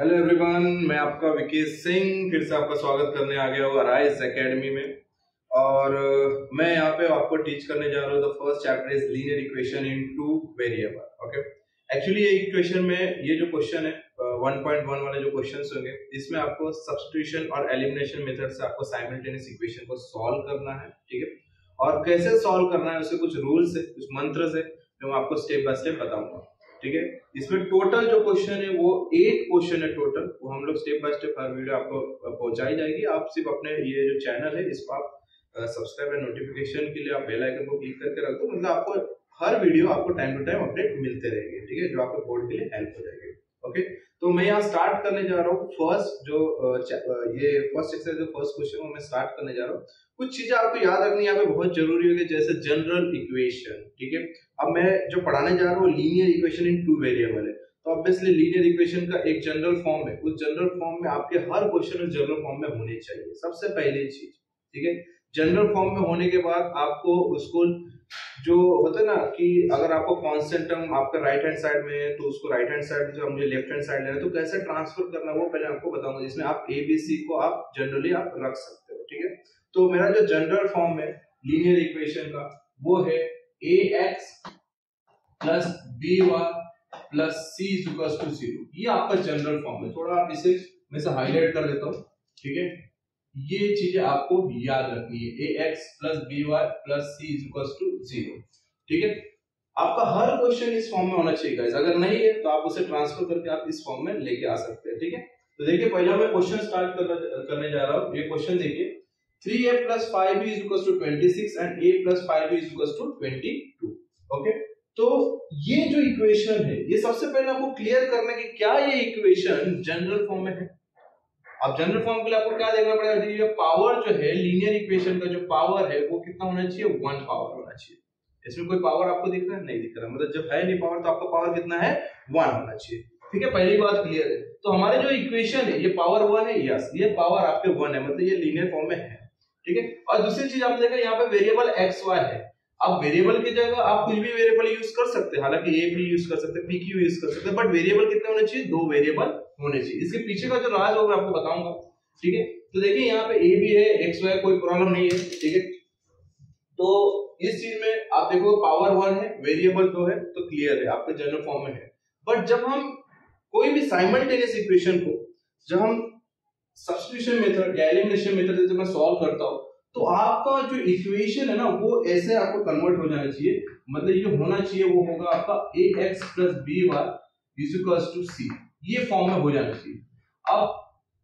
Hello everyone मैं आपका विकेश सिंह, फिर से आपका स्वागत करने आ गया हूँ राइस एकेडमी में। और मैं यहाँ पे आपको टीच करने जा रहा हूँ the first chapter is linear equation in two variable okay actually ये इक्वेशन में ये जो क्वेश्चन है वन पॉइंट वन वाले जो क्वेश्चन होंगे, इसमें आपको सब्सटीट्यूशन और एलिमिनेशन मेथड से आपको साइमल्टेनियस इक्वेशन को सॉल्व करना है, ठीक है? और कैसे सॉल्व करना है उसके कुछ रूल्स है, कुछ मंत्र है, जो मैं आपको स्टेप बाय स्टेप बताऊँगा। ठीक है? इसमें टोटल जो क्वेश्चन है, वो एट क्वेश्चन है टोटल वो हम लोग स्टेप बाय स्टेप हर वीडियो आपको पहुंचाई जाएगी। आप सिर्फ़ अपने ये जो चैनल है इसको आप सब्सक्राइब एंड नोटिफिकेशन के लिए आप बेल आइकन को क्लिक करके रख दो। मतलब आपको हर वीडियो आपको टाइम टू टाइम अपडेट मिलते रहेंगे, ठीक है? जो आपके बोर्ड के लिए हेल्प हो जाएगी ओके तो मैं यहाँ स्टार्ट करने जा रहा हूँ। फ़र्स्ट जो ये फ़र्स्ट एक्सरसाइज फ़र्स्ट क्वेश्चन मैं स्टार्ट करने जा रहा हूँ। कुछ चीज़ें आपको याद रखनी यहाँ पे बहुत ज़रूरी होगी जैसे जनरल इक्वेशन ठीक है? अब मैं जो पढ़ाने जा रहा हूँ linear equation in two variable है। तो ऑब्वियसली लीनियर इक्वेशन का एक जनरल फॉर्म है। उस जनरल फॉर्म में आपके हर क्वेश्चन जनरल फॉर्म में होने चाहिए। सबसे पहली चीज़, ठीक है? जनरल फॉर्म में होने के बाद आपको उसको जो होता है ना कि अगर आपको कांस्टेंट टर्म आपका राइट हैंड साइड में है तो उसको राइट हैंड साइड जो मुझे लेफ़्ट हैंड साइड लेना है तो कैसे ट्रांसफ़र करना वो पहले आपको बताऊँगा। जिसमें आप ए बी सी को आप जनरली आप रख सकते तो मेरा जो जनरल फॉर्म है लीनियर इक्वेशन का, वो है a x plus b plus c equals to zero ये आपका जनरल फॉर्म है। थोड़ा आप इसे, मैं से हाईलाइट कर देता हूँ, ठीक है? ये चीज़ें आपको याद रखनी है। A x plus b y plus c equals to zero ठीक है? आपका हर क्वेश्चन इस फॉर्म में होना चाहिए, guys. अगर नहीं है तो आप उसे ट्रांसफ़र करके आप इस फॉर्म में लेके आ सकते हैं, ठीक है? तो देखिए, पहला मैं क्वेश्चन स्टार्ट करने जा रहा हूँ। ये क्वेश्चन देखिए। Three a plus five is equal to twenty six and a plus five is equal to twenty two, okay? तो ये जो इक्वेशन है, ये सबसे पहले आपको क्लियर करना है कि क्या ये इक्वेशन जनरल फॉर्म में है। अब जनरल फॉर्म के लिए आपको क्या देखना पड़ेगा? देखिए पावर जो है लीनियर इक्वेशन का जो पावर है, वो कितना होना चाहिए? वन पावर होना चाहिए। इसमें कोई पावर आपको दिख रहा है? नहीं दिख रहा। मतलब जब है नहीं पावर तो आपका पावर कितना है? वन होना चाहिए। ठीक है, पहली बात क्लियर है। तो हमारे जो इक्वेशन है, ये पावर वन है? यस ये पावर आपके वन है। मतलब ये लीनियर फॉर्म में है। ठीक है? और दूसरी चीज़ आपने देखा, यहाँ पे वेरिएबल एक्स वाई है। अब वेरिएबल की जगह आप कुछ भी वेरिएबल यूज़ कर सकते हैं। हालाँकि ए भी यूज़ कर सकते हैं, पी क्यू यूज़ कर सकते हैं बट वेरिएबल कितने होने चाहिए? दो वेरिएबल होने चाहिए। इसके पीछे का जो राज होगा आपको बताऊँगा। ठीक है? तो देखिए, यहाँ पे ए भी है एक्स वाई कोई प्रॉब्लम नहीं है। ठीक है? तो इस चीज़ में आप देखो पावर वन है वेरिएबल दो है तो क्लियर है। आपके जनरल फॉर्म में है। बट जब हम कोई भी साइमल्टेनियस इक्वेशन को, जब हम सब्स्टिट्यूशन मेथड या एलिमिनेशन मेथड से जब मैं सॉल्व करता हूँ तो आपका जो इक्वेशन है ना, वो ऐसे आपको कन्वर्ट हो जाना चाहिए। मतलब ये होना चाहिए, वो होगा आपका a x plus b y two c ये फॉर्म में हो जाना चाहिए। अब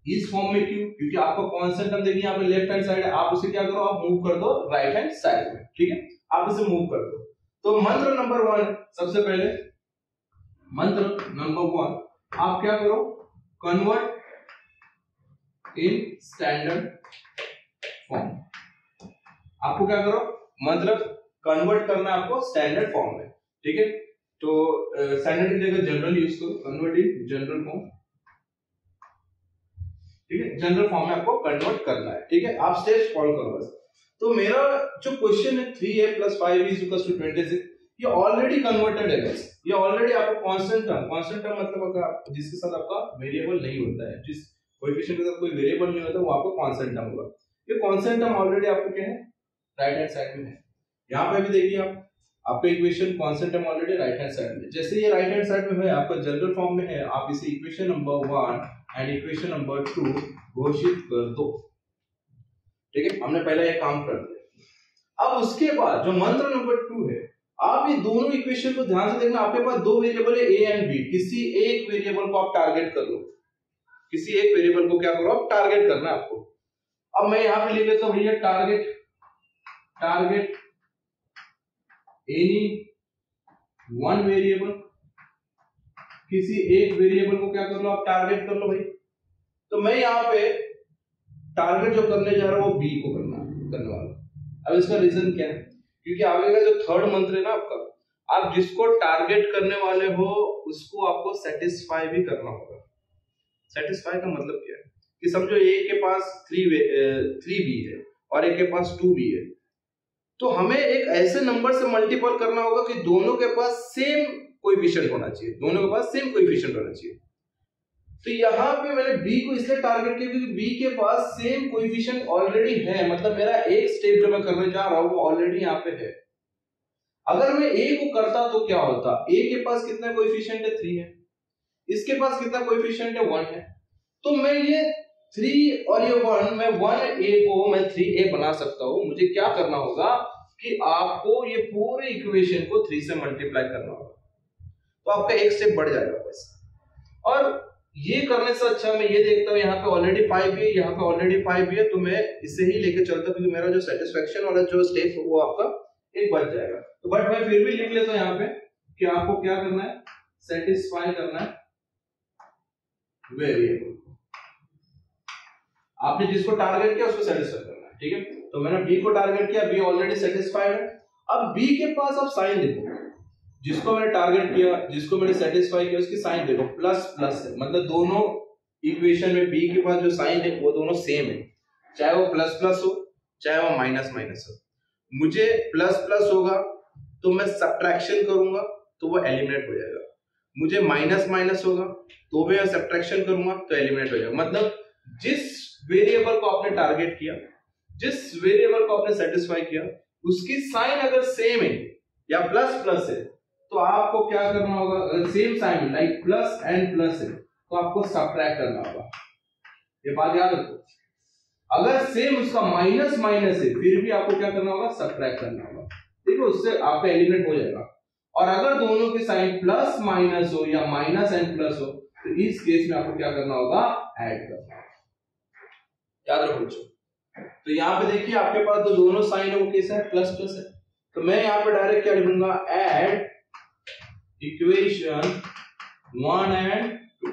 इस फॉर्म में क्यों? क्योंकि आपका कॉन्सेंट हम देखिए, यहाँ पे लेफ़्ट हैंड साइड है। आप उसे क्या करो? आप मूव कर दो राइट हैंड साइड में, ठीक है? आप इसे मूव कर दो। तो मंत्र नंबर वन सबसे पहले मंत्र नंबर वन आप क्या करो? कन्वर्ट इन स्टैंडर्ड फॉर्म आपको क्या करो? मतलब कन्वर्ट करना आपको स्टैंडर्ड फॉर्म में। ठीक है? तो स्टैंडर्ड की जगह जनरल यूज़ करो। कन्वर्ट इन जनरल फॉर्म ठीक है? जनरल फॉर्म में आपको कन्वर्ट करना है। ठीक है? आप स्टेप्स फॉलो करो बस। तो मेरा जो क्वेश्चन है three a plus five is equal to twenty six ये ऑलरेडी कन्वर्टेड है guys. ये ऑलरेडी आपको कांस्टेंट टर्म कांस्टेंट टर्म मतलब जिसके साथ आपका वेरिएबल नहीं होता है, जिस कोएफिशिएंट के कोई वेरिएबल नहीं होता, वो आपको कांस्टेंट टर्म होगा। ये कांस्टेंट टर्म ऑलरेडी आपको क्या है? राइट हैंड साइड में है। यहाँ पे भी देखिए आप, आपका equation constant term already right hand side में जैसे ये राइट हैंड साइड में है, आपका जनरल फॉर्म में है, आप इसे equation number one and equation number two घोषित कर दो। ठीक है? हमने पहले ये काम कर दिया अब उसके बाद जो मंत्र नंबर टू है, आप ये दोनों इक्वेशन को ध्यान से देखना, आपके पास दो वेरिएबल है ए एंड बी किसी एक वेरिएबल को आप टारगेट कर लो। किसी एक वेरिएबल को क्या करो आप टारगेट करना आपको। अब मैं यहाँ पे लिख लेता हूँ, भैया target target any one variable किसी एक वेरिएबल को क्या कर लो आप टारगेट कर लो भाई। तो मैं यहाँ पे टारगेट जो करने जा रहा हूँ, वो बी को करना, करने वाला अब इसका रीजन क्या है? क्योंकि आगे का जो थर्ड मंत्र है ना आपका, आप जिसको टारगेट करने वाले हो, उसको आपको सेटिस्फाई भी करना होगा। सेटिस्फाई का मतलब क्या है? कि समझो ए के पास थ्री थ्री बी है और ए के पास टू बी है। तो हमें एक ऐसे नंबर से मल्टीपल करना होगा कि दोनों के पास सेम कोएफिशिएंट होना चाहिए। दोनों के पास सेम कोएफिशिएंट होना चाहिए। तो यहाँ पे मैंने बी को इसलिए टारगेट किया क्योंकि बी के पास सेम कोएफिशिएंट ऑलरेडी है। मतलब मेरा एक स्टेप जो मैं करने जा रहा हूँ, वो ऑलरेडी यहाँ पे है। अगर मैं ए को करता तो क्या होता? ए के पास कितना कोएफिशिएंट है? थ्री है। इसके पास कितना कोएफिशिएंट है? वन है। तो मैं ये थ्री और ये वन मैं वन ए को, मैं थ्री ए बना सकता हूँ। मुझे क्या करना होगा कि आपको ये पूरे इक्वेशन को थ्री से मल्टीप्लाई करना होगा। तो आपका एक स्टेप बढ़ जाएगा बस। और ये करने से अच्छा मैं ये देखता हूँ, यहाँ पे ऑलरेडी फाइव भी है, यहाँ पे ऑलरेडी फाइव भी है तो मैं इसे ही लेके चलता हूँ, क्योंकि मेरा जो सेटिस्फेक्शन वाला जो स्टेप वो आपका एक बच जाएगा। तो बट मैं फिर भी लिख लेता हूँ यहाँ पे कि आपको क्या करना है? सेटिस्फाई करना है। वेरिएबल आपने जिसको टारगेट किया, उसको सेटिस्फाई करना है, ठीक है? तो मैंने बी को टारगेट किया बी ऑलरेडी सेटिस्फाइड है। अब बी के पास अब साइन देखो। जिसको मैंने टारगेट किया, जिसको मैंने सेटिस्फाई किया, उसकी साइन देखो। प्लस प्लस है। मतलब दोनों इक्वेशन में बी के पास जो साइन है, वो दोनों सेम है। चाहे वो प्लस प्लस हो, चाहे वो माइनस माइनस हो। मुझे प्लस प्लस होगा तो मैं सब्ट्रैक्शन करूँगा तो वो एलिमिनेट हो जाएगा। मुझे माइनस माइनस होगा तो मैं सब्ट्रैक्शन करूँगा तो एलिमिनेट हो जाएगा। मतलब जिस वेरिएबल को आपने टारगेट किया, जिस वेरिएबल को आपने सेटिस्फाई किया, उसकी साइन अगर सेम है, या प्लस प्लस है तो आपको क्या करना होगा? अगर same sign like plus and plus है तो आपको सब्ट्रैक्ट करना होगा। ये बात याद रखो। अगर सेम उसका माइनस माइनस है, फिर भी आपको क्या करना होगा? सब्ट्रैक्ट करना होगा। है उससे आपका एलिमेंट हो जाएगा। और अगर दोनों के साइन प्लस माइनस हो या माइनस एंड प्लस हो तो इस केस में आपको क्या करना होगा? ऐड करना याद रखो तो यहाँ पे देखिए आपके पास तो दोनों साइन है वो कैसा है प्लस प्लस है। तो मैं यहाँ पे डायरेक्ट क्या लिखूँगा? Add equation one and two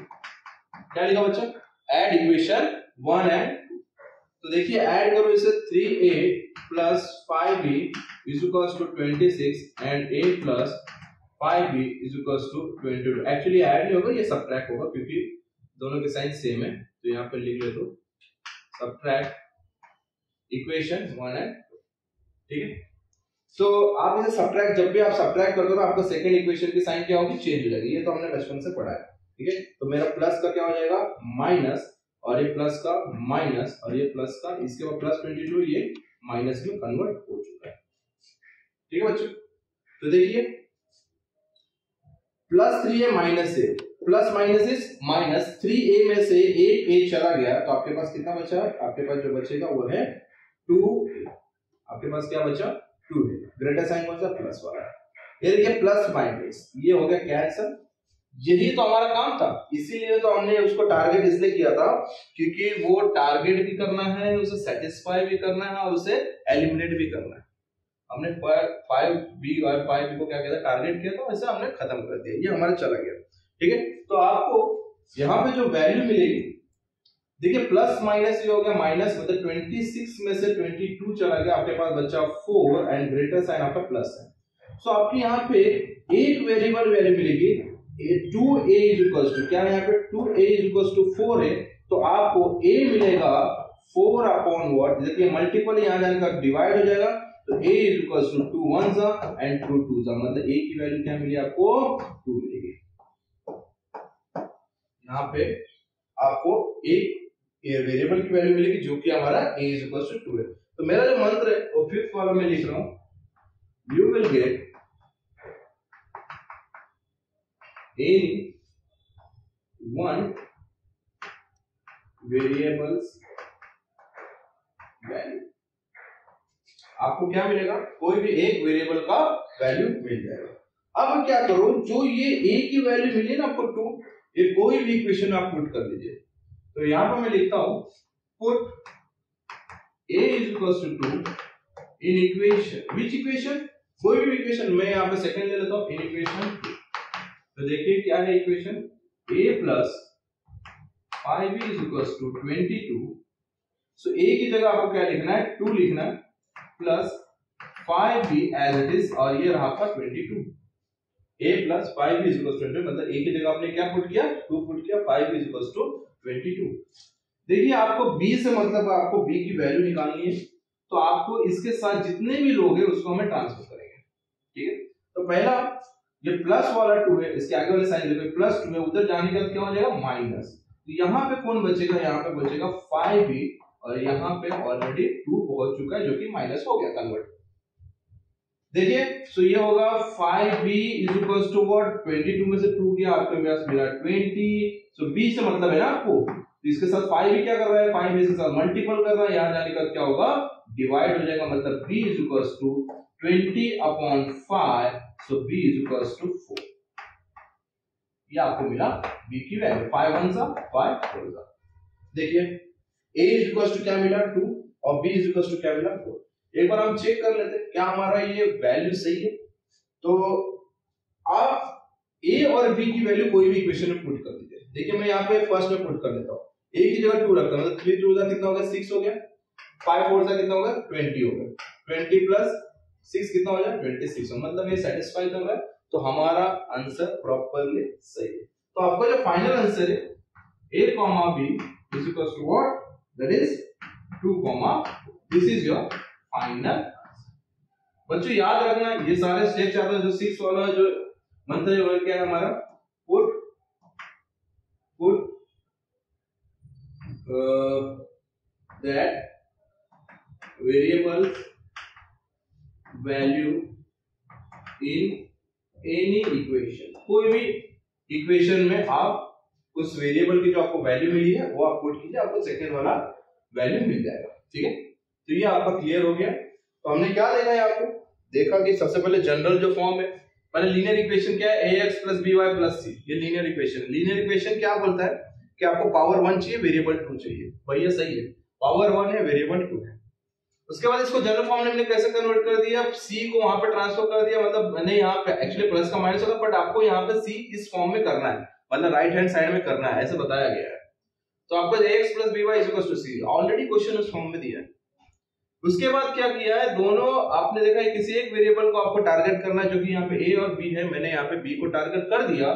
क्या लिखा बच्चा? एड इक्वेशन वन एंड तो देखिए ऐड करो इसे three a plus five b is two twenty six and a plus five b is equals to twenty two actually add नहीं होगा, ये सब्ट्रैक्ट होगा, क्योंकि दोनों के साइन सेम है तो यहाँ पे लिख ले तो सब्ट्रैक्ट इक्वेशन वन एंड ठीक है? तो आप इसे सब्ट्रैक्ट जब भी आप सब्ट्रैक्ट करते हो तो आपका सेकंड इक्वेशन की साइन क्या होगी? चेंज हो जाएगी। ये तो हमने बचपन से पढ़ा है। ठीक है? तो मेरा प्लस का क्या हो जाएगा? माइनस और ये प्लस का माइनस और ये प्लस का, इसके बाद प्लस ट्वेंटी टू ये माइनस में कन्वर्ट हो चुका है। ठीक है बच्चों? तो देखिए प्लस थ्री है minus a. Plus minus is minus three a में से एक ए चला गया तो आपके पास कितना बचा? आपके पास जो बचेगा वो है टू। आपके पास क्या बचा? टू है। ग्रेटर साइन कौन सा? प्लस वाला। ये देखिए, प्लस माइनस। ये हो गया क्या आंसर यही तो हमारा काम था। इसीलिए तो हमने उसको टारगेट इसलिए किया था, क्योंकि वो टारगेट भी करना है, उसे सेटिस्फाई भी करना है और उसे एलिमिनेट भी करना है। हमने फाइव बी और फाइव बी को क्या कहता टारगेट किया था वैसे हमने खत्म कर दिया। ये हमारा चला गया। ठीक है? तो आपको यहाँ पे जो वैल्यू मिलेगी देखिए प्लस माइनस ये हो गया माइनस मतलब 26 में से 22 चला गया आपके पास बच्चा 4 एंड ग्रेटर साइन आपका प्लस है। सो so, आपके यहाँ पे एक वेरिएबल वैल्यू मिलेगी two a is equal to क्या यहाँ पे two a is equal to four है? तो आपको ए मिलेगा फोर अपॉन वॉट देखिए मल्टीपल यहाँ जाने का डिवाइड हो जाएगा तो a is two two one सा एंड टू टू सा मतलब a की वैल्यू क्या मिली आपको? टू मिलेगी। यहाँ पे आपको एक वेरिएबल की वैल्यू मिलेगी जो कि हमारा a इज़ टू टू है। तो मेरा जो मंत्र है, वो फिफ्थ वाला में लिख रहा हूँ। You will get in one variables value आपको क्या मिलेगा? कोई भी एक वेरिएबल का वैल्यू मिल जाएगा। अब क्या करो? जो ये ए की वैल्यू मिली ना आपको टू ये कोई भी इक्वेशन आप पुट कर दीजिए। तो यहाँ पर मैं लिखता हूँ put a is equal to two in equation which equation कोई भी इक्वेशन मैं यहाँ पे सेकंड ले लेता हूँ इन इक्वेशन तो देखिए क्या है equation a plus five is equal to twenty two so a की जगह आपको क्या लिखना है? टू लिखना है। Plus five b as it is और ये रहा आपका twenty two a plus five is equal to मतलब ए की जगह आपने क्या पुट किया? टू पुट किया फाइव इज़ इक्वल टू 22 देखिए, आपको b से मतलब आपको b की वैल्यू निकालनी है तो आपको इसके साथ जितने भी लोग हैं, उसको हमें ट्रांसफ़र करेंगे। ठीक है? तो पहला, ये प्लस वाला टू है, इसके आगे वाले साइन देखो प्लस टू है, उधर जाने का क्या हो जाएगा? माइनस तो यहाँ पे कौन बचेगा? यहाँ पे बचेगा फाइव बी और यहाँ पे ऑलरेडी टू पहुँच चुका है, जो कि माइनस हो गया कन्वर्ट देखिए सो ये होगा five b is equal to what twenty two में से टू गया आपके पास मिला ट्वेंटी सो बी से मतलब है ना आपको तो इसके साथ फाइव भी क्या कर रहा है? फाइव इसके साथ मल्टीपल कर रहा है। यहाँ जाने का क्या होगा? डिवाइड हो जाएगा मतलब b is equal to twenty upon five so b is equal to four ये आपको मिला बी की वैल्यू फाइव वन सा फाइव फोर सा. देखिए ए इज़ इक्वल टू क्या मिला टू और बी इज़ इक्वल टू क्या मिला फोर एक बार हम चेक कर लेते क्या हमारा ये वैल्यू सही है? तो आप ए और बी की वैल्यू कोई भी इक्वेशन में पुट कर दीजिए। देखिए मैं यहाँ पे फ़र्स्ट में पुट कर लेता हूँ। ए की जगह टू रखता हूँ। मतलब थ्री टू कितना होगा सिक्स हो गया। फाइव फोर कितना होगा ट्वेंटी हो गया। ट्वेंटी प्लस सिक्स कितना हो ट्वेंटी सिक्स मतलब ये सेटिस्फाई कर रहा है। तो हमारा आंसर प्रॉपरली सही है। तो आपका जो फाइनल आंसर है a comma b is equal to what that is two comma this is your final बच्चों, याद रखना, ये सारे स्टेप्स आते जो सिक्स वाला, जो मंत्र जो क्या है हमारा। Put put that variables value in any equation कोई भी इक्वेशन में आप उस वेरिएबल की जो आपको वैल्यू मिली है, वो आप पुट कीजिए, आपको सेकेंड वाला वैल्यू मिल जाएगा, ठीक है? तो ये आपका क्लियर हो गया। तो हमने क्या देखा है आपको देखा कि सबसे पहले जनरल जो फॉर्म है, पहले लीनियर इक्वेशन क्या है? A x plus b y plus c ये लीनियर इक्वेशन लीनियर इक्वेशन क्या बोलता है? कि आपको पावर वन चाहिए वेरिएबल टू चाहिए। भैया सही है। पावर वन है वेरिएबल टू है। उसके बाद इसको जनरल फॉर्म में हमने कैसे कन्वर्ट कर दिया? सी को वहाँ पर ट्रांसफ़र कर दिया। मतलब मैंने यहाँ पे एक्चुअली प्लस का माइनस होगा बट आपको यहाँ पे सी इस फॉर्म में करना है। मतलब राइट हैंड साइड में करना है, ऐसे बताया गया है। तो आपको x b y is to c already question उस फॉर्म में दिया है। उसके बाद क्या किया है? दोनों, आपने देखा है किसी एक वेरिएबल को आपको टारगेट करना है, जो कि यहाँ पे ए और बी है, मैंने यहाँ पे बी को टारगेट कर दिया,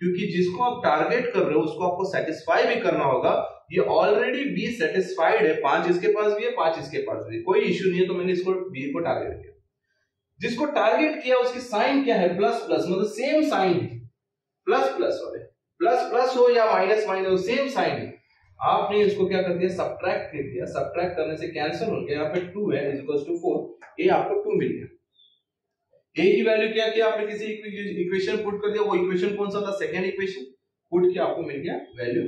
क्योंकि जिसको आप टारगेट कर रहे हो, उसको आपको सेटिस्फाई भी करना होगा। ये ऑलरेडी बी सेटिस्फाइड है, पाँच इसके पास भी है, पाँच इसके पास भी कोई इश्यू नहीं है तो मैंने इसको बी को टारगेट किया। जिसको टारगेट किया, उसकी साइन क्या है? प्लस प्लस मतलब सेम साइन प्लस प्लस वाले प्लस प्लस हो या माइनस माइनस सेम साइन है। आपने इसको क्या कर दिया? सब्ट्रैक्ट कर दिया। सब्ट्रैक्ट करने से कैंसिल हो गया। यहाँ पे टू है इज़ टू फोर ए आपको टू मिल गया। ए की वैल्यू क्या किया आपने किसी इक्वेशन पुट कर दिया? वो इक्वेशन कौन सा था? सेकेंड इक्वेशन पुट किया आपको मिल गया वैल्यू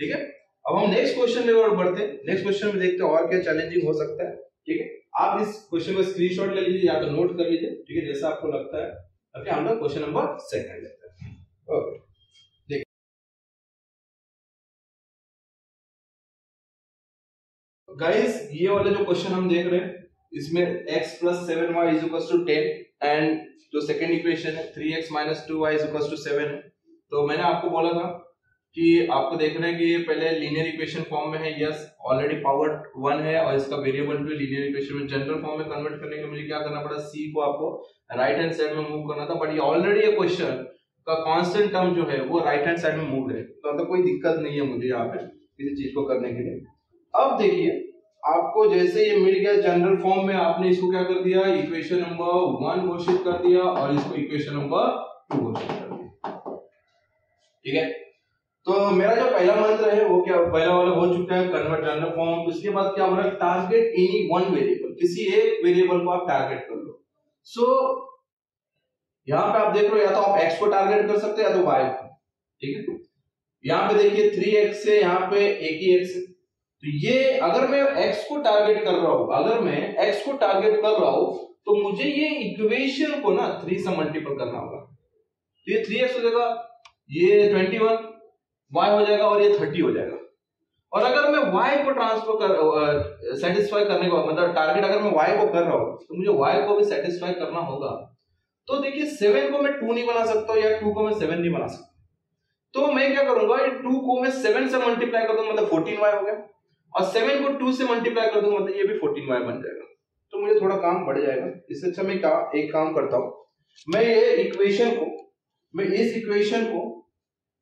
ठीक है? अब हम नेक्स्ट क्वेश्चन में और बढ़ते हैं। नेक्स्ट क्वेश्चन में देखते हैं और क्या चैलेंजिंग हो सकता है। ठीक है? आप इस क्वेश्चन का स्क्रीनशॉट ले लीजिए या तो नोट कर लीजिए। ठीक है? जैसा आपको लगता है। ओके, हम लोग क्वेश्चन नंबर सेकंड लेते हैं। ओके गाइस ये वाले जो क्वेश्चन हम देख रहे हैं, इसमें x plus seven y is equal to ten and जो सेकेंड इक्वेशन है three x minus two y is equal to seven तो मैंने आपको बोला था कि आपको देखना है कि ये पहले लीनियर इक्वेशन फॉर्म में है यस ऑलरेडी पावर वन है और इसका वेरिएबल भी लीनियर इक्वेशन में जनरल फॉर्म में कन्वर्ट करने के लिए मुझे क्या करना पड़ा सी को आपको राइट हैंड साइड में मूव करना था बट ये ऑलरेडी ये क्वेश्चन का कांस्टेंट टर्म जो है, वो राइट हैंड साइड में मूव है। तो मतलब कोई दिक्कत नहीं है मुझे यहाँ पे किसी चीज़ को करने के लिए। अब देखिए आपको जैसे ये मिल गया जनरल फॉर्म में आपने इसको क्या कर दिया? इक्वेशन नंबर वन घोषित कर दिया और इसको इक्वेशन नंबर टू घोषित कर दिया। ठीक है? तो मेरा जो पहला मंत्र है वो क्या पहला वाला हो चुका है कन्वर्ट जनरल फॉर्म उसके बाद क्या हो रहा है? टारगेट एनी वन वेरिएबल किसी एक वेरिएबल को आप टारगेट कर लो। सो so, यहाँ पे आप देख हो या तो आप एक्स को टारगेट कर सकते हैं या तो वाई को। ठीक है? यहाँ पे देखिए थ्री एक्स से यहाँ पे एक ही एक्स तो ये अगर मैं x को टारगेट कर रहा हूँ, अगर मैं x को टारगेट कर रहा हूँ तो मुझे ये इक्वेशन को ना थ्री से मल्टीपल करना होगा। तो ये थ्री एक्स हो जाएगा, ये ट्वेंटी वन वाई हो जाएगा और ये थर्टी हो जाएगा। और अगर मैं y को ट्रांसफ़र कर सेटिस्फाई करने को मतलब टारगेट अगर मैं y को कर रहा हूँ तो मुझे y को भी सेटिस्फाई करना होगा। तो देखिए सेवन को मैं टू नहीं बना सकता या टू को मैं सेवन नहीं बना सकता। तो मैं क्या करूँगा टू को मैं सेवन से मल्टीप्लाई कर दूँगा मतलब फोर्टीन वाई हो गया। और सेवन को टू से मल्टीप्लाई कर दूँगा मतलब ये भी फोर्टीन वाई बन जाएगा। तो मुझे थोड़ा काम बढ़ जाएगा। इससे अच्छा मैं का, एक काम करता हूँ। मैं ये इक्वेशन को मैं इस इक्वेशन को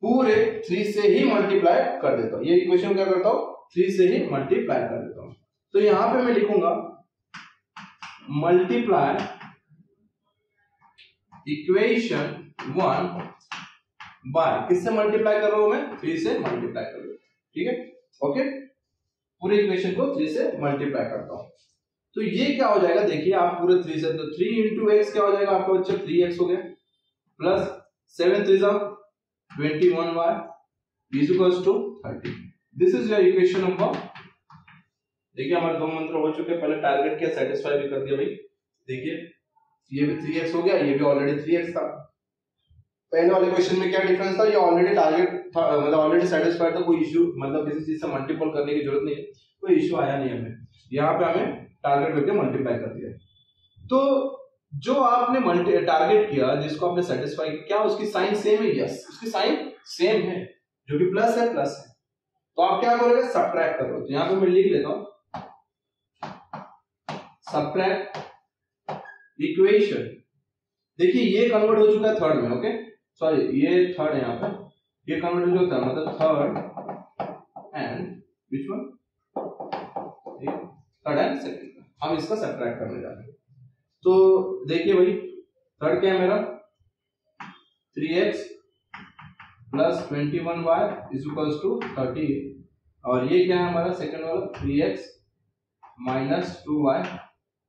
पूरे थ्री से ही मल्टीप्लाई कर देता हूँ। ये इक्वेशन क्या करता हूँ? थ्री से ही मल्टीप्लाई कर देता हूँ। तो यहाँ पे मैं लिखूँगा मल्टीप्लाई इक्वेशन वन बाय किससे मल्टीप्लाई कर रहा हूँ मैं? थ्री से मल्टीप्लाई कर रहा हूँ। ठीक है? ओके पूरे इक्वेशन को थ्री से मल्टीप्लाई करता हूँ। तो ये क्या हो जाएगा? देखिए, आप पूरे थ्री से तो थ्री इंटू एक्स क्या हो जाएगा आपका बच्चा? थ्री एक्स हो गया। Plus seven three twenty one y equals to thirty this is your equation number देखिए, हमारे दो मंत्र हो चुके पहले टारगेट किया सेटिस्फाई भी कर दिया भाई। देखिए, ये भी थ्री एक्स हो गया, ये भी ऑलरेडी थ्री एक्स था। पहले वाले क्वेश्चन में क्या डिफरेंस था? ये ऑलरेडी टारगेट मतलब ऑलरेडी सेटिस्फाइड था, कोई इश्यू मतलब किसी चीज़ से मल्टीपल करने की ज़रूरत नहीं है, कोई इश्यू आया नहीं हमें। यहाँ पे हमें टारगेट करके मल्टीप्लाई कर दिया। तो जो आपने मल्टी टारगेट किया, जिसको आपने सेटिस्फाई क्या उसकी साइन सेम है? यस उसकी साइन सेम है, जो कि प्लस है प्लस है। तो आप क्या करोगे? सब्ट्रैक्ट करो तो यहाँ पे मैं लिख लेता हूँ। सब्ट्रैक्ट इक्वेशन देखिए, ये कन्वर्ट हो चुका है थर्ड में ओके सॉरी ये थर्ड है यहाँ पे। ये कन्वर्ट हो चुका है मतलब third and which one third and second हम इसका सब्ट्रैक्ट करने जा रहे हैं। तो देखिए भाई थर्ड क्या है मेरा? Three x plus twenty one y is equals to thirty और ये क्या है हमारा सेकंड वाला? Three x minus two y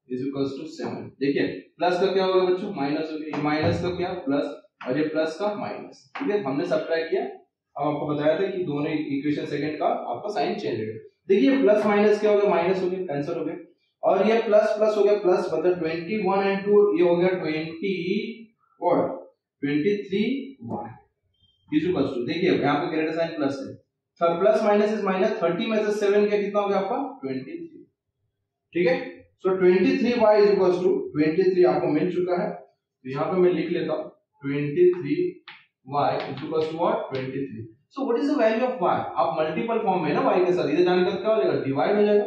is equals to seven देखिए प्लस का क्या होगा बच्चों? माइनस हो गया माइनस का क्या? प्लस और ये प्लस का माइनस ठीक है? हमने सब किया। अब आपको बताया था कि दोनों इक्वेशन सेकंड का आपका साइन चेंज हो देखिए प्लस माइनस क्या हो गया? माइनस हो गया कैंसिल हो गया। और ये प्लस प्लस हो गया प्लस मतलब ट्वेंटी वन एंड टू ये हो गया ट्वेंटी और twenty three one is equals to देखिए, यहाँ पे ग्रेटर साइन प्लस है। Plus minus is minus thirty में से सेवन क्या कितना हो गया आपका? ट्वेंटी थ्री ठीक है? So twenty three y is equal to twenty three आपको मिल चुका है। तो यहाँ पे मैं लिख लेता हूँ। Three so what is the value of y आप मल्टीपल फॉर्म में ना वाई के साथ। जाने का क्या हो जाएगा? डिवाइड हो जाएगा।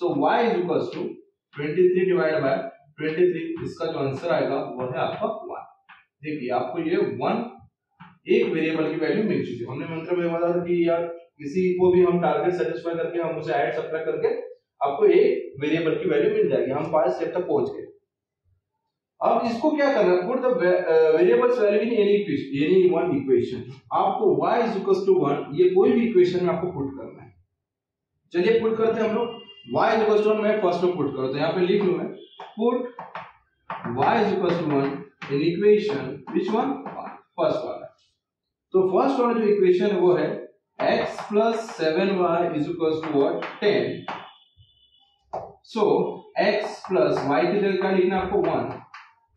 So is equal to twenty three divide by twenty three इसका जो आंसर आएगा, वो है आपका वन देखिए, आपको ये वन एक वेरिएबल की वैल्यू मिल चुकी है। हमने मंत्र में बोला था कि यार, किसी को भी हम टारगेट सेटिस्फाई करके, हम उसे ऐड सब्ट्रैक्ट करके, आपको एक वेरिएबल की वैल्यू मिल जाएगी। हम पाँच स्टेप तक पहुँच गए। अब इसको क्या करना put the variables value in any any one equation आपको y 1 ये कोई भी इक्वेशन में आपको पुट करना है। चलिए पुट करते हैं हम लोग। y 1 मैं फ़र्स्ट में पुट करता हूँ यहाँ पे लिख लूँ मैं। Put y 1 in equation which one first वाला। तो फ़र्स्ट वाला जो इक्वेशन वो है x 7y what 10 so so, x y की जगह लिखना आपको? 1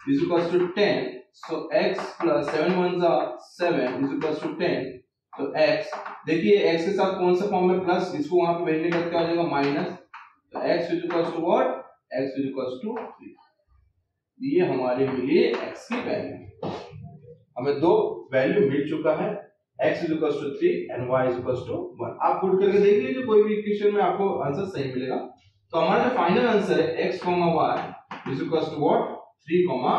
is equals to 10. So x plus 7 ones are 7 is equal to 10 तो x देखिए x के साथ कौन सा फॉर्म में प्लस इसको वहाँ पे भेजने का क्या हो जाएगा? माइनस तो x is equal to what x is equal to ये हमारे लिए x की वैल्यू हमें दो वैल्यू मिल चुका है। X is equal to 3 and y is equal to 1 आप पुट करके देख लीजिए कोई भी इक्वेशन में आपको आंसर सही मिलेगा। तो हमारा जो फाइनल आंसर है x, y is equal to what 3 comma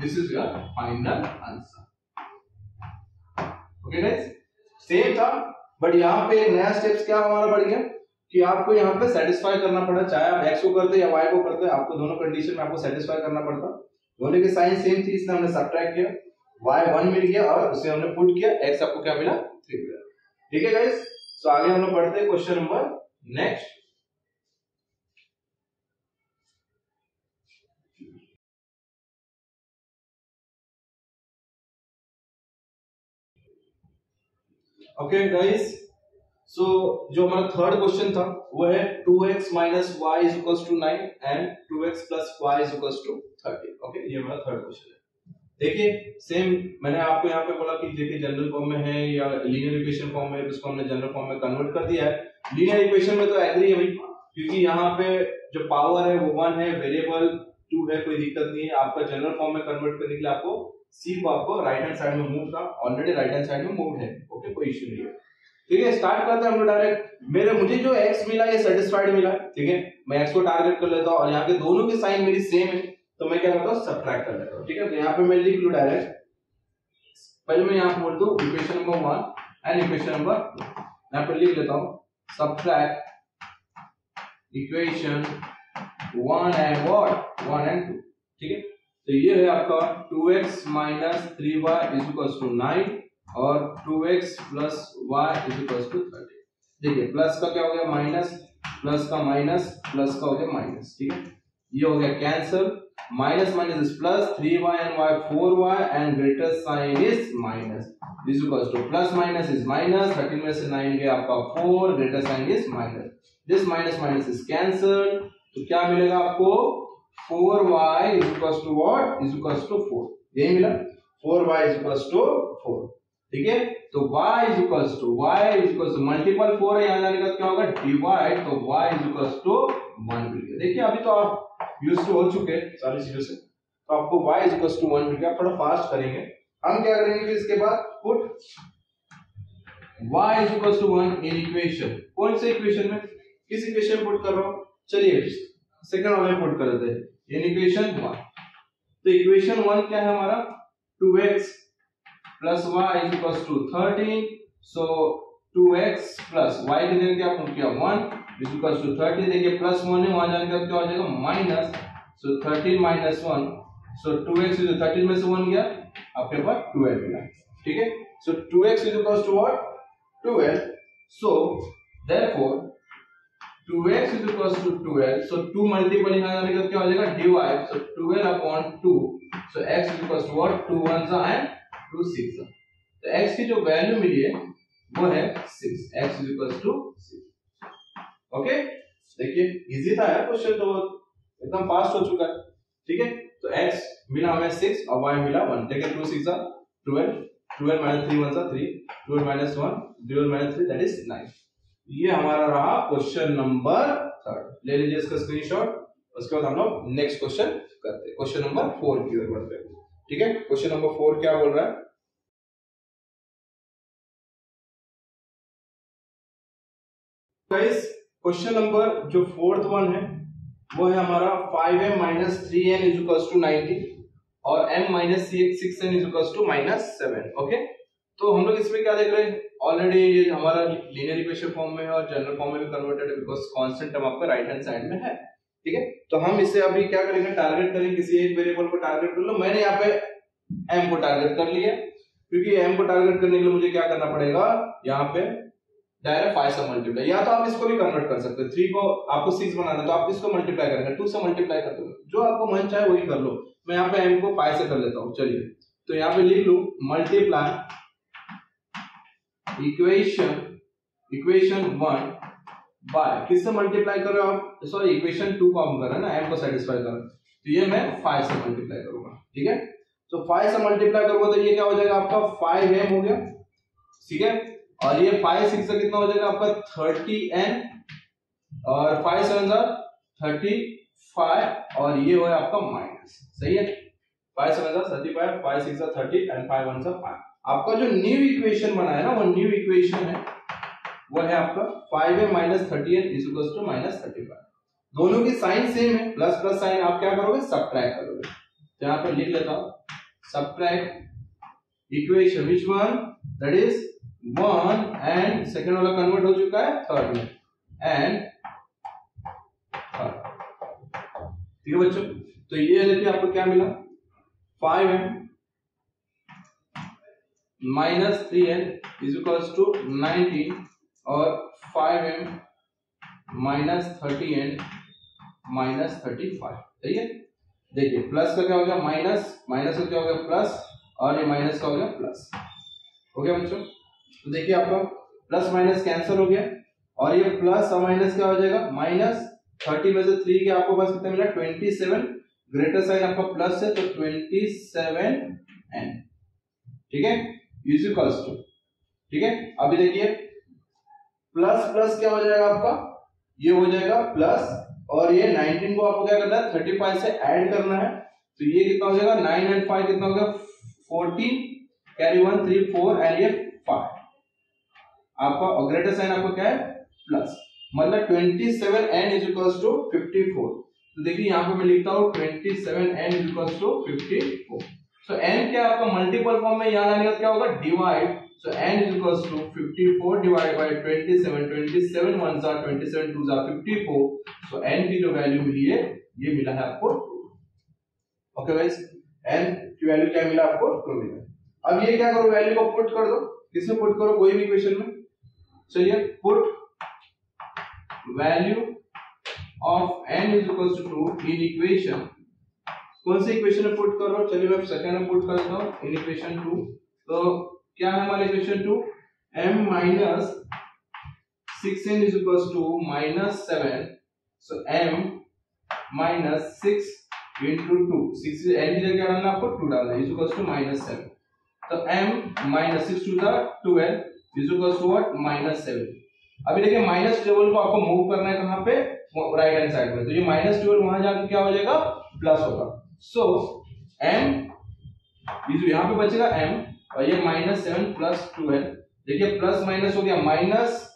this is your final answer okay guys same था बट यहाँ पे नया स्टेप्स क्या हमारा बढ़ गया? कि आपको यहाँ पे सेटिस्फाई करना पड़ा, चाहे आप x को करते या y को करते, आपको दोनों कंडीशन में आपको सेटिस्फाई करना पड़ता। दोनों की साइन सेम थी इसलिए हमने सब्ट्रैक्ट किया। Y 1 मिल गया और उसे हमने पुट किया। X आपको क्या मिला? 3 मिला। ठीक है गाइस सो आगे हम लोग पढ़ते हैं question number next okay guys so जो हमारा थर्ड क्वेश्चन था, वो है 2x x minus y is equal to nine and 2x x plus y is equal to thirty okay ये हमारा थर्ड क्वेश्चन है। देखिए सेम मैंने आपको यहाँ पे बोला कि देखिए जनरल फॉर्म में है या लीनियर इक्वेशन फॉर्म में इसको हमने जनरल फॉर्म में कन्वर्ट कर दिया है। लीनियर इक्वेशन में तो एग्री है भाई, क्योंकि यहाँ पे जो पावर है वो वन है वेरिएबल टू है, कोई दिक्कत नहीं है। आपका जनरल फॉर्म में कन्वर्ट करने के लिए आपको सी को आपको राइट हैंड साइड में मूव था ऑलरेडी राइट हैंड साइड में मूव है। ओके कोई इश्यू नहीं है। ठीक है स्टार्ट करते हैं हम लोग डायरेक्ट मेरे, मुझे जो x मिला, ये सेटिस्फाइड मिला। ठीक है, मैं x को टारगेट कर लेता हूँ और यहाँ के दोनों की साइन मेरी सेम है। तो मैं क्या करता हूँ सब्ट्रैक्ट कर लेता हूँ। ठीक है तो यहाँ पे मैं लिख लू डायरेक्ट पहले मैं यहाँ बोल दू equation number one and equation number यहाँ पे लिख लेता हूँ subtract equation one and what one and two ठीक है तो ये है आपका two x minus three y is equal to nine और two x plus y is equal to thirty देखिए प्लस का क्या हो गया? माइनस प्लस का माइनस प्लस का हो गया माइनस ठीक है? ये हो गया cancel minus minus is plus three y and y four y and greater sign is minus is two plus minus is minus thirteen में से नाइन गया आपका four greater sign is minus this minus minus is cancel तो क्या मिलेगा आपको? Four y is two what is equal to four यही मिला four y is equal to four ठीक है तो y is equal to y is equal to multiple four है यहाँ जाने का क्या होगा? डिवाइड तो y is equal to one मिल गया। देखिए, अभी तो आप यूज़ हो चुके हैं सारी चीज़ों से। तो आपको y is equal to one मिल गया। थोड़ा फास्ट करेंगे। हम क्या करेंगे इसके बाद? Put y is equal to one in equation कौन से इक्वेशन में? किस इक्वेशन पुट कर रहा हूँ? चलिए सेकंड वाले पुट कर देते हैं। इक्वेशन वन तो इक्वेशन वन क्या है हमारा? 2x plus y is two thirteen so two x plus y की जगह क्या पुट किया? One is equal to thirty देखिए प्लस वन है, वहाँ जाने का क्या हो जाएगा? Minus so thirteen minus one so two x is thirteen में से वन गया। आपके पास ट्वेल्व मिला ठीक है? So two x is equal to what twelve so therefore 2x is equals to 12 so 2 multiple यहाँ जाने का क्या हो so 12 upon 2 so x is equals to what? 2 ones and two six तो x की जो वैल्यू मिली है, वो है six x is equal to six. Okay देखिए इजी था यार क्वेश्चन तो एकदम फास्ट हो चुका है। ठीक है? तो x मिला हमें सिक्स और y मिला वन। देखिए, two six twelve twelve minus three one सा three twelve minus one twelve minus three that is nine ये हमारा रहा क्वेश्चन नंबर थर्ड ले लीजिए इसका स्क्रीनशॉट उसके बाद हम लोग नेक्स्ट क्वेश्चन करते हैं। क्वेश्चन नंबर फोर की ओर बढ़ते हैं। ठीक है? क्वेश्चन नंबर फोर क्या बोल रहा है? क्वेश्चन नंबर जो फोर्थ वन है, वो है हमारा five m minus three n is two ninety और m minus six n is two minus seven okay तो हम लोग इसमें क्या देख रहे हैं? ऑलरेडी ये हमारा लीनियर इक्वेशन फॉर्म में है और जनरल फॉर्म में भी कन्वर्टेड है बिकॉज़ कांस्टेंट टर्म आपका राइट हैंड साइड में है। ठीक है? तो हम इसे अभी क्या करेंगे? टारगेट करेंगे। किसी एक वेरिएबल को टारगेट कर लो। मैंने यहाँ पे एम को टारगेट कर लिया। क्योंकि एम को टारगेट करने के लिए मुझे क्या करना पड़ेगा? यहाँ पे डायरेक्ट फाइव से मल्टीप्लाई या तो आप इसको भी कन्वर्ट कर सकते हैं। थ्री को आपको सिक्स बनाना तो आप इसको मल्टीप्लाई करेंगे टू से मल्टीप्लाई कर दो। जो आपको मन चाहे वही कर लो। मैं यहाँ पे एम को फाइव से कर लेता हूँ। चलिए। तो यहाँ पे लिख लू। Multiply equation equation one by किससे मल्टीप्लाई कर रहे हो आप? सॉरी इक्वेशन टू को हम कर रहे हैं ना एम को सेटिस्फाई कर। तो ये मैं फाइव से मल्टीप्लाई करूँगा, ठीक है? तो फाइव से मल्टीप्लाई करूँगा तो ये क्या हो जाएगा आपका? फाइव एम हो गया, ठीक है? और ये फाइव सिक्स से कितना हो जाएगा आपका? थर्टी एन और फाइव सेवन सा थर्टी फाइव और ये हो आपका माइनस सही है? फाइव सेवन सा thirty five five six thirty and five one सा फाइव आपका जो न्यू इक्वेशन बना है ना, वो न्यू इक्वेशन है, वो है आपका five a minus thirty n is two minus thirty five दोनों की साइन सेम है प्लस प्लस साइन आप क्या करोगे? सब करोगे। तो यहाँ पर लिख लेता हूँ। सब equation which one that is one and second वाला कन्वर्ट हो चुका है थर्ड में। एंड ठीक है बच्चों? तो ये देखिए आपको क्या मिला? Five m minus three n is equals to nineteen और five m minus thirty n minus thirty five सही है? देखिए प्लस का क्या हो गया? माइनस माइनस का क्या हो गया? प्लस और ये माइनस का हो गया प्लस हो गया बच्चों? तो देखिए आपका प्लस माइनस कैंसिल हो गया और ये प्लस और माइनस क्या हो जाएगा? माइनस थर्टी में से थ्री के आपको पास कितना मिला ट्वेंटी सेवन ग्रेटर साइन आपका प्लस है तो ट्वेंटी सेवन एन ठीक है? यूज़ टू ठीक है? अभी देखिए प्लस प्लस क्या हो जाएगा आपका? ये हो जाएगा प्लस और ये 19 को आपको क्या करना है? 35 से ऐड करना है। तो ये कितना हो जाएगा? 9 एंड 5 कितना हो गया? 14 carry one three four and ये 5 आपका ग्रेटर साइन आपको क्या है? प्लस मतलब 27 एन इज़ इक्वल टू 54 तो देखिए, यहाँ पे मैं लिखता हूँ 27 n is equal to 54 so n क्या आपका? मल्टीपल फॉर्म में यहाँ आने का क्या होगा? Divide So, n is equals to 54 divided by 27. 27 ones are 27 twos are 54. So, n की जो वैल्यू मिली है, ये मिला है आपको ओके गाइस n की वैल्यू क्या मिला आपको? टू मिला. अब ये क्या करो? वैल्यू को पुट कर दो. किसमें पुट करो? कोई भी इक्वेशन में. चलिए put value of n is equal to in equation कौन सी इक्वेशन में पुट करो चलिए मैं सेकंड में पुट कर देता हूँ। इन इक्वेशन 2 तो क्या है हमारा equation 2 m minus 6n is equal to minus 7 so m minus 6 into 2 6 n की जगह क्या डालना आपको? 2 डालना इज़ इक्वल टू माइनस 7 तो m minus 6 to the 12 is equal to what minus 7 अभी देखिए माइनस टेबल को आपको मूव करना है कहाँ पे? राइट हैंड साइड में. तो ये माइनस ट्वेल्व वहाँ जाकर क्या हो जाएगा? प्लस होगा. सो m इज़ यहाँ पे बचेगा एम और ये minus seven plus two twelve देखिए प्लस माइनस हो गया माइनस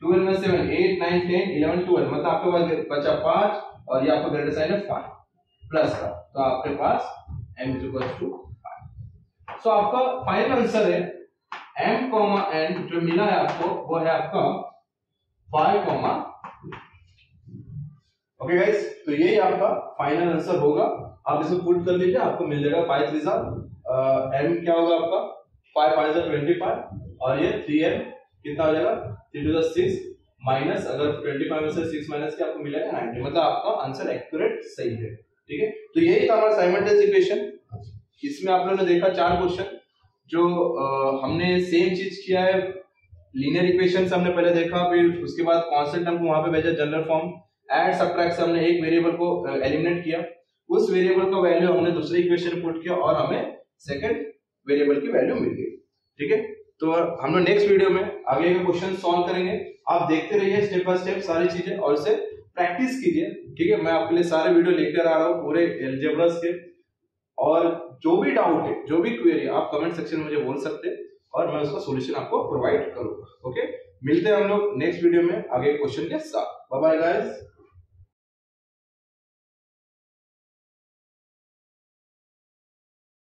ट्वेल्व में seven eight nine ten eleven twelve मतलब आपके पास बचा पाँच, और ये आपका ग्रेटर साइन है फाइव प्लस का। तो आपके पास m is equal to five so आपका फाइनल आंसर है एम कॉमा n, जो मिला है आपको, वो है आपका फाइव कॉमा ओके गाइस तो यही आपका फाइनल आंसर होगा। आप इसको पुट कर लीजिए आपको मिल जाएगा फाइव थ्री एम क्या होगा आपका? फाइव फाइव ट्वेंटी फाइव और ये थ्री एम कितना हो जाएगा? थ्री टू सिक्स माइनस अगर ट्वेंटी फाइव में से सिक्स माइनस के आपको मिलेगा नाइनटी मतलब आपका आंसर एक्यूरेट सही है ठीक है? तो यही था हमारा साइमल्टेनियस इक्वेशन इसमें आप लोगों ने देखा चार क्वेश्चन जो आ, हमने सेम चीज़ किया है लीनियर इक्वेशन हमने पहले देखा फिर उसके बाद कॉन्सेंट हमको वहाँ पे भेजा जनरल फॉर्म एड सब्ट्रैक्ट हमने एक वेरिएबल को एलिमिनेट किया। उस वेरिएबल का वैल्यू हमने दूसरे इक्वेशन पुट किया और हमें सेकंड वेरिएबल की वैल्यू मिल गई। ठीक है? तो हम लोग नेक्स्ट वीडियो में आगे का क्वेश्चन सॉल्व करेंगे। आप देखते रहिए स्टेप बाय स्टेप सारी चीज़ें और इसे प्रैक्टिस कीजिए। ठीक है? मैं आपके लिए सारे वीडियो लेकर आ रहा हूँ पूरे एल्जेब्रस के। और जो भी डाउट है, जो भी क्वेरी आप कमेंट सेक्शन में मुझे बोल सकते हैं और मैं उसका सोल्यूशन आपको प्रोवाइड करूँगा। ओके मिलते हैं हम लोग नेक्स्ट वीडियो में आगे क्वेश्चन के साथ। Bye guys